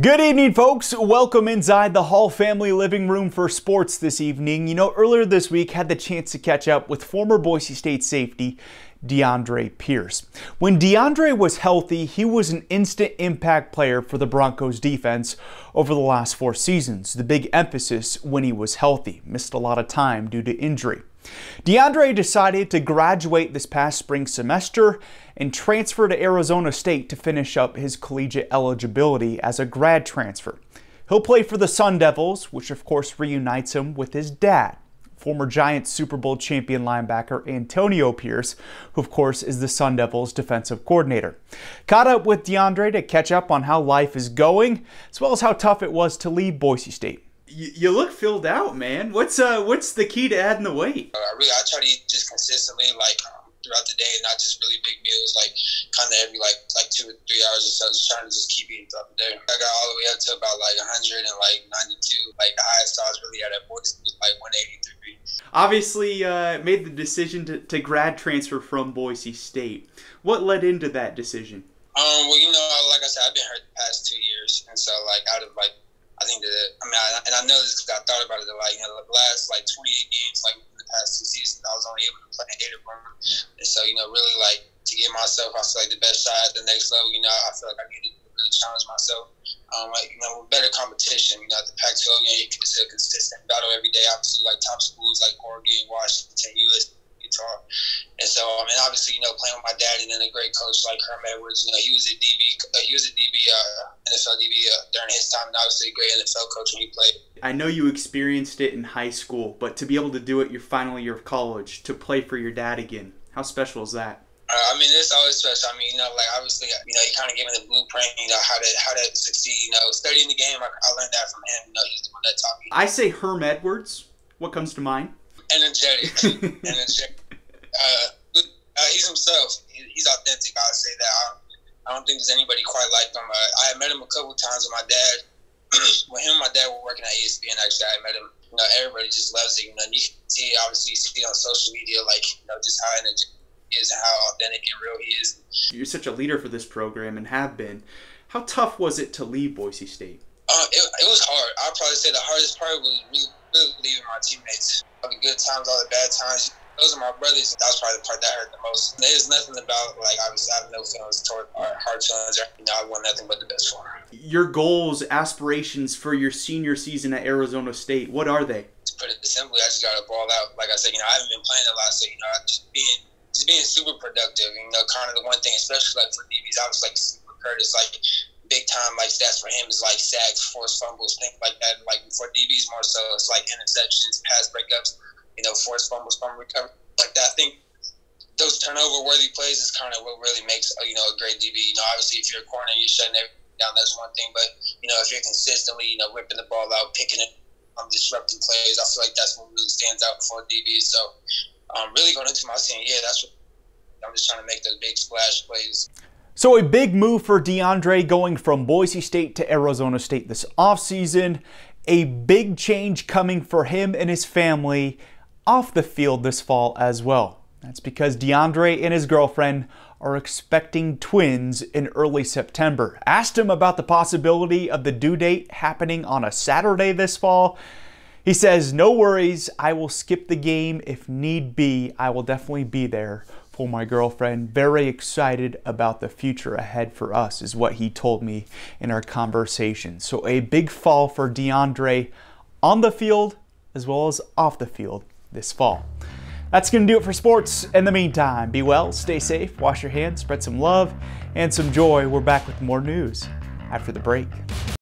Good evening, folks. Welcome inside the Hall family living room for sports this evening. You know, earlier this week, had the chance to catch up with former Boise State safety DeAndre Pierce. When DeAndre was healthy, he was an instant impact player for the Broncos defense over the last four seasons. The big emphasis when he was healthy, missed a lot of time due to injury. DeAndre decided to graduate this past spring semester and transfer to Arizona State to finish up his collegiate eligibility as a grad transfer. He'll play for the Sun Devils, which of course reunites him with his dad, former Giants Super Bowl champion linebacker Antonio Pierce, who of course is the Sun Devils defensive coordinator. Caught up with DeAndre to catch up on how life is going, as well as how tough it was to leave Boise State you, you look filled out, man. What's uh what's the key to adding the weight? Uh, really, I try to eat just consistently, like um, throughout the day, not just really big meals, like kind of every like like two or three hours or so. Just trying to just keep eating throughout the day. I got all the way up to about like 100 and like 92. Like the highest I was really at at was like 183. Obviously, uh, made the decision to, to grad transfer from Boise State. What led into that decision? Um, well, you know, like I said, I've been hurt the past two years, and so like out of like I think that I mean, I, and I know this because I thought about it. Like, you know, the last like 28 games, like in the past two seasons, I was only able to play eight of them, and so you know, really like to give myself, I feel like the best shot at the next level. You know, I feel like I needed to really challenge myself. Um, like you know, with better competition. You know, the Pac-12 game, it's a consistent battle every day. Obviously, like top schools like Oregon, Washington, USC guitar. And so, I mean, obviously, you know, playing with my dad and then a great coach like Herm Edwards, you know, he was a DB, uh, he was a DB, uh, NFL DB uh, during his time, and obviously a great NFL coach when he played. I know you experienced it in high school, but to be able to do it your final year of college, to play for your dad again, how special is that? Uh, I mean, it's always special. I mean, you know, like obviously, you know, he kind of gave me the blueprint, you know, how to how to succeed. You know, studying the game, I, I learned that from him. You know, he's the one that taught me. I say Herm Edwards. What comes to mind? Energetic, energetic uh, uh, he's himself. He, he's authentic. I'll say that. I, I, don't think there's anybody quite like him. Uh, I met him a couple times with my dad. when him and my dad were working at ESPN, actually, I met him. You know, everybody just loves it. You know, and you can see, obviously, you see on social media, like, you know, just how energetic he is and how authentic and real he is. You're such a leader for this program and have been. How tough was it to leave Boise State? Uh, it, it was hard. I'd probably say the hardest part was really leaving my teammates. All the good times, all the bad times those are my brothers. That was probably the part that hurt the most. There's nothing about like obviously I have no feelings toward our hard feelings. Or, you know, I want nothing but the best for them. Your goals, aspirations for your senior season at Arizona State, what are they? To put it simply, I just got to ball out. Like I said, you know, I haven't been playing a lot, so you know, just being just being super productive. You know, kind of the one thing, especially like for DBs, I was like super Curtis, like big time like stats for him is like sacks, forced fumbles, things like that. Like for DBs more so, it's like interceptions, pass breakups you know, force fumbles, fumble recovery, like that. I think those turnover worthy plays is kind of what really makes you know a great DB. You know, obviously if you're a corner, you're shutting everything down. That's one thing, but you know if you're consistently you know ripping the ball out, picking it, um, disrupting plays, I feel like that's what really stands out for DBs. So um, really going into my senior year, that's what I'm just trying to make those big splash plays. So a big move for DeAndre going from Boise State to Arizona State this offseason. A big change coming for him and his family off the field this fall as well. That's because DeAndre and his girlfriend are expecting twins in early September. Asked him about the possibility of the due date happening on a Saturday this fall. He says, No worries, I will skip the game if need be. I will definitely be there for my girlfriend. Very excited about the future ahead for us, is what he told me in our conversation. So, a big fall for DeAndre on the field as well as off the field this fall. That's going to do it for sports. In the meantime, be well, stay safe, wash your hands, spread some love and some joy. We're back with more news after the break.